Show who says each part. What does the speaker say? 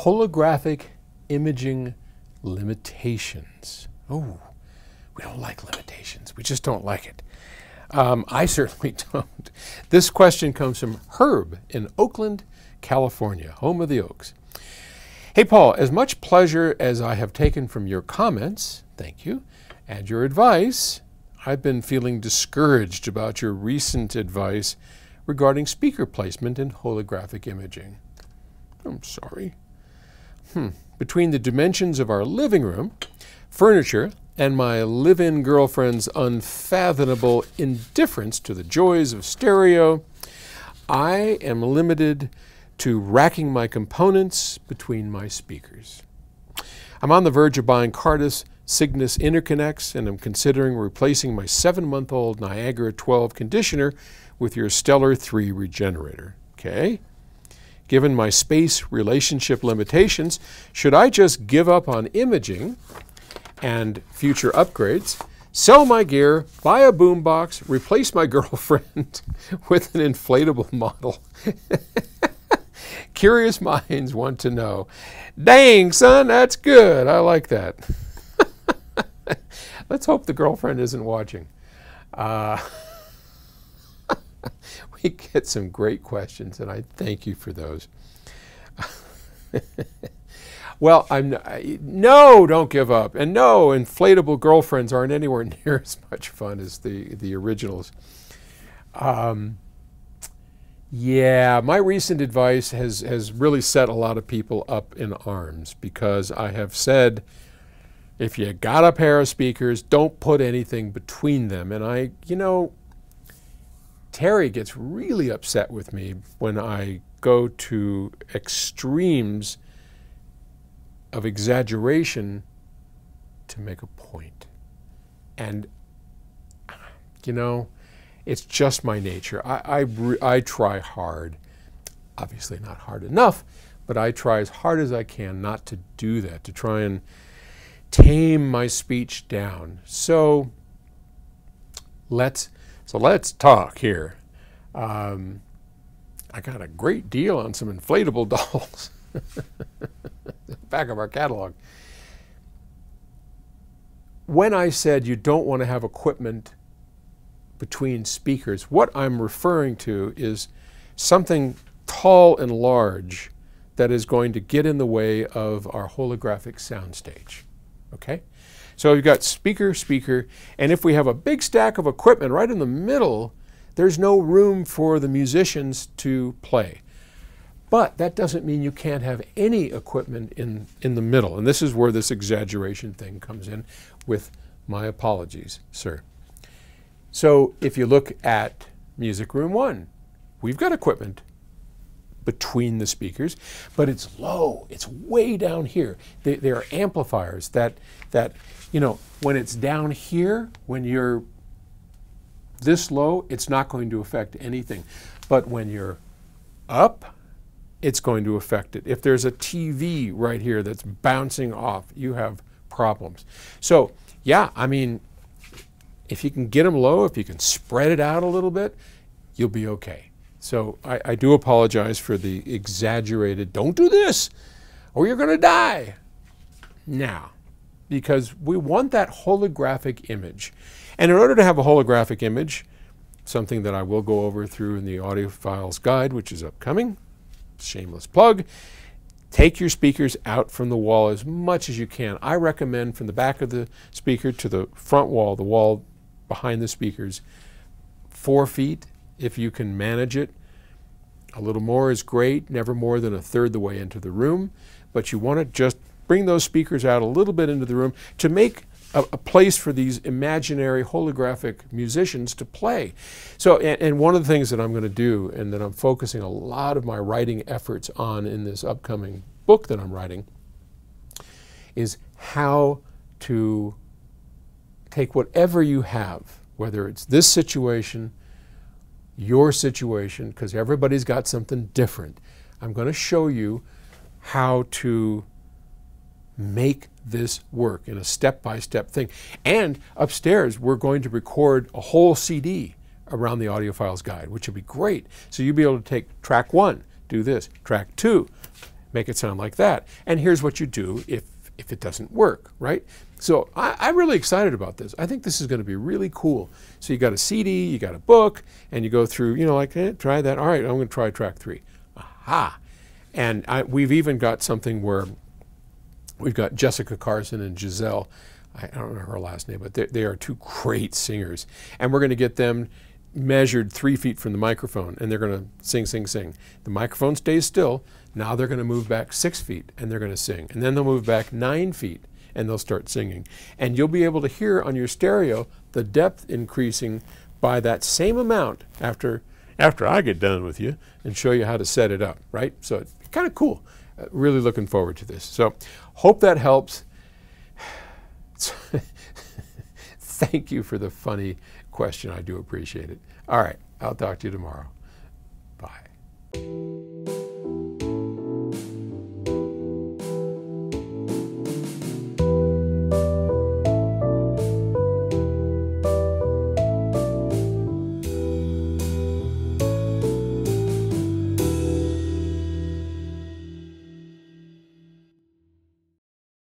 Speaker 1: holographic imaging limitations. Oh, we don't like limitations. We just don't like it. Um, I certainly don't. This question comes from Herb in Oakland, California, home of the Oaks. Hey, Paul, as much pleasure as I have taken from your comments, thank you, and your advice, I've been feeling discouraged about your recent advice regarding speaker placement in holographic imaging. I'm sorry. Hmm. Between the dimensions of our living room, furniture, and my live in girlfriend's unfathomable indifference to the joys of stereo, I am limited to racking my components between my speakers. I'm on the verge of buying Cardas Cygnus interconnects and I'm considering replacing my seven month old Niagara 12 conditioner with your Stellar 3 regenerator. Okay? Given my space relationship limitations, should I just give up on imaging and future upgrades, sell my gear, buy a boombox, replace my girlfriend with an inflatable model? Curious minds want to know. Dang, son, that's good. I like that. Let's hope the girlfriend isn't watching. Uh, we get some great questions, and I thank you for those. well, I'm no, don't give up, and no, inflatable girlfriends aren't anywhere near as much fun as the the originals. Um, yeah, my recent advice has has really set a lot of people up in arms because I have said if you got a pair of speakers, don't put anything between them. And I, you know, Terry gets really upset with me when I go to extremes of exaggeration to make a point. And, you know, it's just my nature. I, I, I try hard, obviously not hard enough, but I try as hard as I can not to do that, to try and tame my speech down. So let's so let's talk here. Um, I got a great deal on some inflatable dolls. Back of our catalog. When I said you don't want to have equipment between speakers, what I'm referring to is something tall and large that is going to get in the way of our holographic soundstage. Okay? So we've got speaker, speaker, and if we have a big stack of equipment right in the middle, there's no room for the musicians to play. But that doesn't mean you can't have any equipment in, in the middle. And this is where this exaggeration thing comes in with my apologies, sir. So if you look at Music Room 1, we've got equipment between the speakers, but it's low. It's way down here. There are amplifiers that, that, you know, when it's down here, when you're this low, it's not going to affect anything. But when you're up, it's going to affect it. If there's a TV right here that's bouncing off, you have problems. So, yeah, I mean, if you can get them low, if you can spread it out a little bit, you'll be okay. So I, I do apologize for the exaggerated, don't do this or you're going to die. Now, because we want that holographic image. And in order to have a holographic image, something that I will go over through in the audiophiles guide, which is upcoming, shameless plug, take your speakers out from the wall as much as you can. I recommend from the back of the speaker to the front wall, the wall behind the speakers, four feet if you can manage it. A little more is great, never more than a third the way into the room, but you want to just bring those speakers out a little bit into the room to make a, a, place for these imaginary holographic musicians to play. So, and, and, one of the things that I'm going to do and that I'm focusing a lot of my writing efforts on in this upcoming book that I'm writing is how to take whatever you have, whether it's this situation, your situation, because everybody's got something different. I'm going to show you how to make this work in a step by step thing. And upstairs, we're going to record a whole CD around the Audiophiles Guide, which would be great. So you'll be able to take track one, do this, track two, make it sound like that. And here's what you do if, if it doesn't work, right? So I, I'm really excited about this. I think this is going to be really cool. So you got a CD, you got a book, and you go through, you know, like, eh, try that. All right, I'm going to try track three. Aha. And I, we've even got something where we've got Jessica Carson and Giselle. I don't know her last name, but they, they are two great singers. And we're going to get them measured three feet from the microphone and they're going to sing, sing, sing. The microphone stays still. Now they're going to move back six feet and they're going to sing. And then they'll move back nine feet and they'll start singing. And you'll be able to hear on your stereo the depth increasing by that same amount after after I get done with you and show you how to set it up, right? So it's kind of cool. Uh, really looking forward to this. So hope that helps. Thank you for the funny question. I do appreciate it. All right, I'll talk to you tomorrow. Bye.